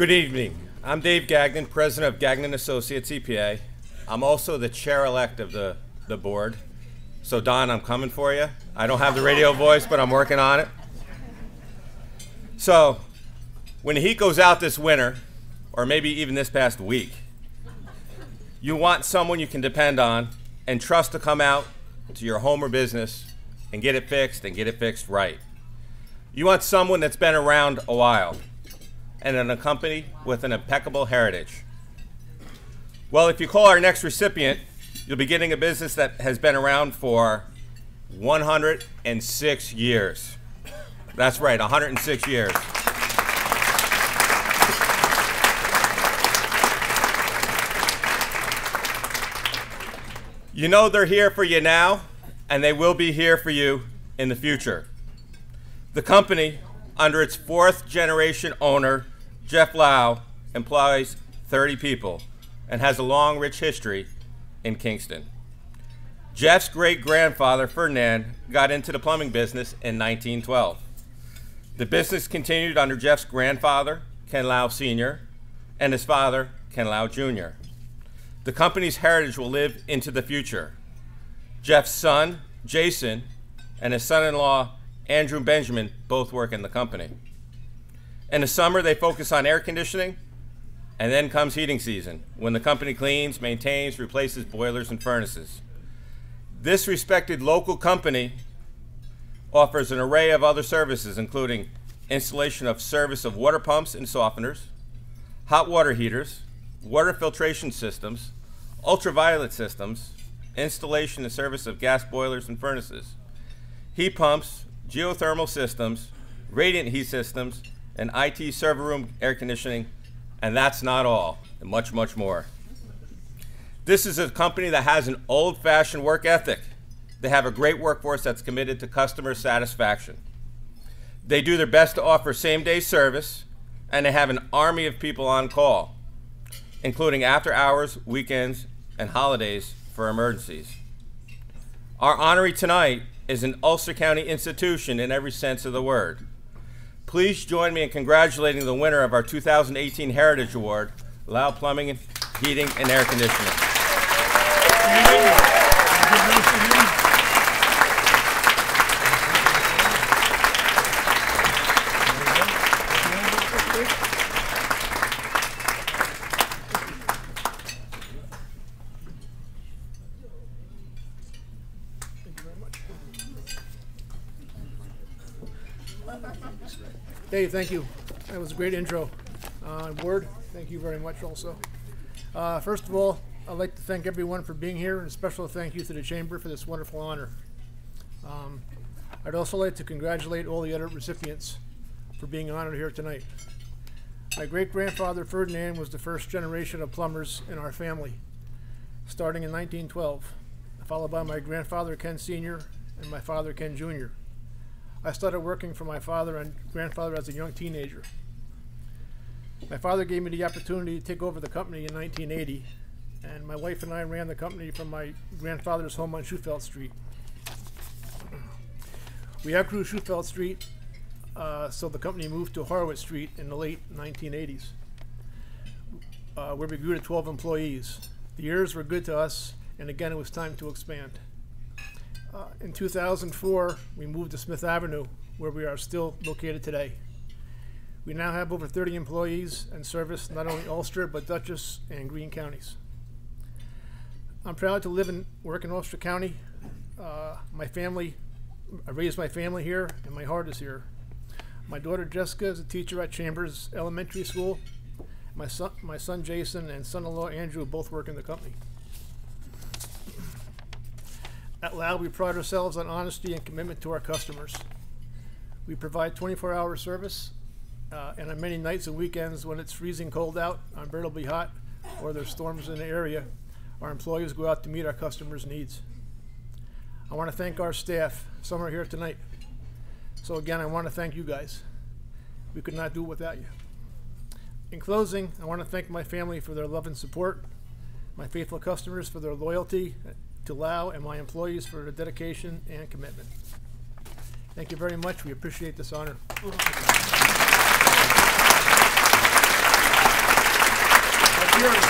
Good evening. I'm Dave Gagnon, president of Gagnon Associates EPA. I'm also the chair-elect of the, the board. So Don, I'm coming for you. I don't have the radio voice, but I'm working on it. So when the heat goes out this winter, or maybe even this past week, you want someone you can depend on and trust to come out to your home or business and get it fixed and get it fixed right. You want someone that's been around a while and in a company with an impeccable heritage. Well, if you call our next recipient, you'll be getting a business that has been around for 106 years. That's right, 106 years. You know they're here for you now, and they will be here for you in the future. The company, under its fourth generation owner, Jeff Lowe, employs 30 people and has a long, rich history in Kingston. Jeff's great grandfather, Ferdinand, got into the plumbing business in 1912. The business continued under Jeff's grandfather, Ken Lowe Sr., and his father, Ken Lowe Jr. The company's heritage will live into the future. Jeff's son, Jason, and his son in law, Andrew Benjamin, both work in the company. In the summer, they focus on air conditioning, and then comes heating season, when the company cleans, maintains, replaces boilers and furnaces. This respected local company offers an array of other services, including installation of service of water pumps and softeners, hot water heaters, water filtration systems, ultraviolet systems, installation and service of gas boilers and furnaces, heat pumps, geothermal systems, radiant heat systems, and IT server room air conditioning, and that's not all, and much, much more. This is a company that has an old fashioned work ethic. They have a great workforce that's committed to customer satisfaction. They do their best to offer same day service, and they have an army of people on call including after hours, weekends, and holidays for emergencies. Our honoree tonight is an Ulster County institution in every sense of the word. Please join me in congratulating the winner of our 2018 Heritage Award, Lowe Plumbing, Heating, and Air Conditioning. Dave, thank you. That was a great intro. Uh, Ward, thank you very much also. Uh, first of all, I'd like to thank everyone for being here and a special thank you to the Chamber for this wonderful honor. Um, I'd also like to congratulate all the other recipients for being honored here tonight. My great grandfather Ferdinand was the first generation of plumbers in our family, starting in 1912, followed by my grandfather Ken Sr. and my father Ken Jr. I started working for my father and grandfather as a young teenager. My father gave me the opportunity to take over the company in 1980, and my wife and I ran the company from my grandfather's home on Shufelt Street. We outgrew Shufelt Street, uh, so the company moved to Horowitz Street in the late 1980s, uh, where we grew to 12 employees. The years were good to us, and again, it was time to expand. Uh, in 2004, we moved to Smith Avenue, where we are still located today. We now have over 30 employees and service not only Ulster, but Dutchess and Greene counties. I'm proud to live and work in Ulster County. Uh, my family, I raised my family here, and my heart is here. My daughter Jessica is a teacher at Chambers Elementary School. My son, my son Jason and son-in-law Andrew both work in the company. At Loud, we pride ourselves on honesty and commitment to our customers. We provide 24-hour service, uh, and on many nights and weekends when it's freezing cold out, unbearably hot, or there's storms in the area, our employees go out to meet our customers' needs. I want to thank our staff. Some are here tonight. So again, I want to thank you guys. We could not do it without you. In closing, I want to thank my family for their love and support, my faithful customers for their loyalty to Lowe and my employees for their dedication and commitment. Thank you very much. We appreciate this honor. Thank you.